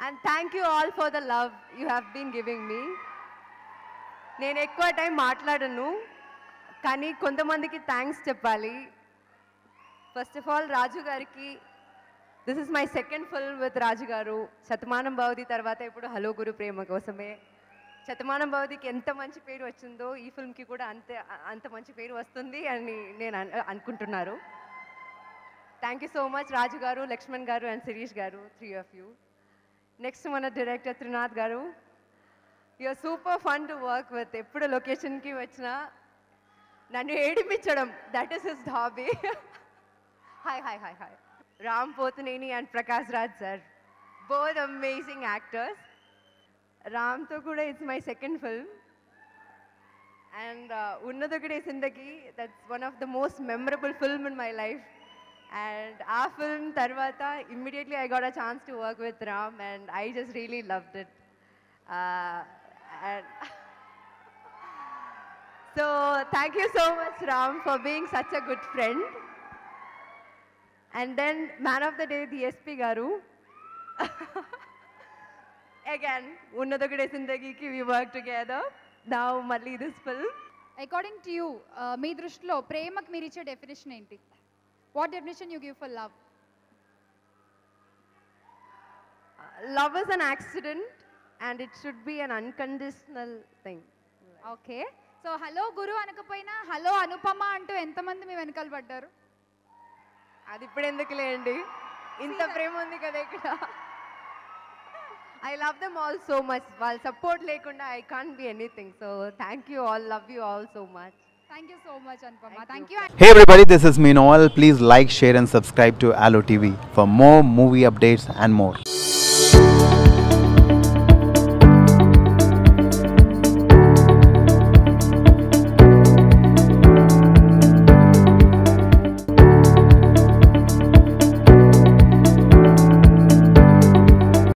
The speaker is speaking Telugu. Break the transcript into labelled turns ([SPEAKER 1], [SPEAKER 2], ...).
[SPEAKER 1] And thank you all for the love you have been giving me నేను ఎక్కువ టైం మాట్లాడను కానీ కొంతమందికి థ్యాంక్స్ చెప్పాలి. ఫస్ట్ ఆఫ్ ఆల్ రాజు గారికి this is my second film with Raju garu. Shatamanam Bhavati తర్వాత ఇప్పుడు హలో గురు ప్రేమ కోసమే. శతమానం భవతికి ఎంత మంచి పేరు వచ్చిందో ఈ ఫిల్మ్కి కూడా అంతే అంత మంచి పేరు వస్తుంది అని నేను అన్- అనుకుంటున్నారు. Thank you so much Raju garu Lakshman garu and Shirish garu three of you next మన director Trinath garu you're super fun to work with ఎప్పుడు లొకేషన్కి వచ్చినా నన్ను ఏడిపించడం that is his hobby hi hi hi hi Ram Pothineni and Prakash Raj sir both amazing actors రామ్తో కూడా it's my second film and Unnadi Okkate Zindagi that's one of the most memorable film in my life and ఆ ఫిల్మ్ తర్వాత immediately I got a chance to work with Ram and I just really loved it and so thank you so much Ram for being such a good friend and then man of the day the SP garu again Unnadi Okkate సిందగీకి we work together నా మళ్ళీ this film
[SPEAKER 2] according to you మీ దృష్టిలో ప్రేమకు మీరు ఇచ్చే డెఫినేషన్ ఏంటి? What definition you give for love
[SPEAKER 1] love is an accident and it should be an unconditional thing.
[SPEAKER 2] Okay so hello గురు అనకపోయినా హలో అనుపమ అంటూ ఎంతమంది మీ వెనకాల పడ్డారు?
[SPEAKER 1] అది ఇప్పుడు ఎందుకులేండి? ఇంత ప్రేమ ఉంది కదా ఇక్కడ. I love them all so much వాళ్ళ సపోర్ట్ లేకుండా I can't be anything so thank you all love you all so much
[SPEAKER 2] Thank you so much, Anupama.
[SPEAKER 1] Thank, you.
[SPEAKER 3] Hey everybody, this is Meenal. Please like, share and subscribe to Allo TV for more movie updates and more.